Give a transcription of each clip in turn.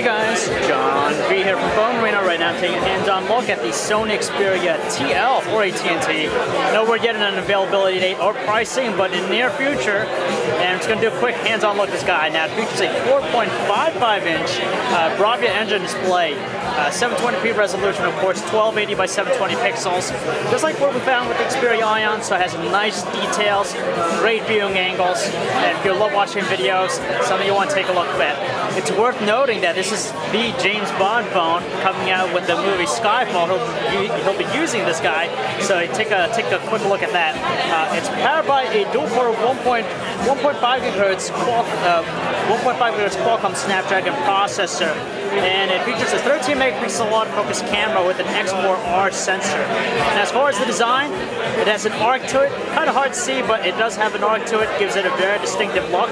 Hey guys, John V here from Phone Arena right now taking a hands-on look at the Sony Xperia TL for AT&T. No yet on an availability date or pricing, but in the near future, and I'm just going to do a quick hands-on look at this guy. Now it features a 4.55 inch uh, Bravia engine display, uh, 720p resolution of course, 1280 by 720 pixels, just like what we found with the Xperia Ion, so it has nice details, great viewing angles, and if you love watching videos, something you want to take a look at. It's worth noting that this is the James Bond phone coming out with the movie Skyfall. He'll, he'll be using this guy, so take a take a quick look at that. Uh, it's powered by a dual-core 1.1.5 gigahertz uh, 1.5 gigahertz Qualcomm Snapdragon processor, and it features a 13 megapixel autofocus camera with an Exmor R sensor. And as far as the design, it has an arc to it. Kind of hard to see, but it does have an arc to it. Gives it a very distinctive look.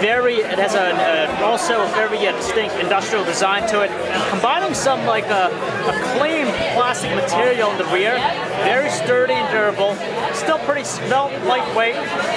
Very, it has a, a also a very uh, distinct industrial design to it. Combining some like a, a clean plastic material in the rear, very sturdy and durable. Still pretty svelte, lightweight.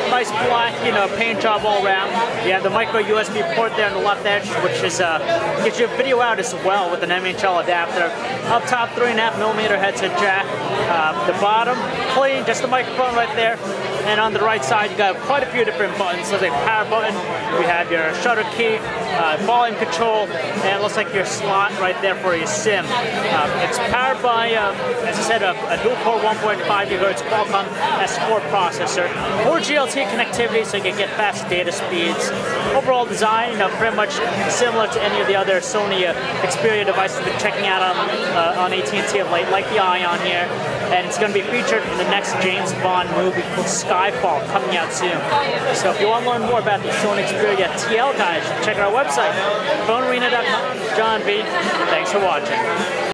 Nice black, you know, paint job all around. You have the micro USB port there on the left edge, which is uh, gets you video out as well with an MHL adapter. Up top, three and a half millimeter headset jack. Uh, the bottom, clean, just the microphone right there. And on the right side, you got quite a few different buttons. So the power button, we have your shutter key, uh, volume control, and it looks like your slot right there for your SIM. Uh, it's powered by, uh, as I said, a, a dual-core 1.5 GHz Qualcomm S4 processor. 4G LTE connectivity so you can get fast data speeds. Overall design, you know, pretty much similar to any of the other Sony uh, Xperia devices we've been checking out on, uh, on AT&T of late, like the Ion here. And it's going to be featured in the next James Bond movie called Skyfall coming out soon. So if you want to learn more about the Sony Xperia TL guys, check out our website, phonearena.com. John V. Thanks for watching.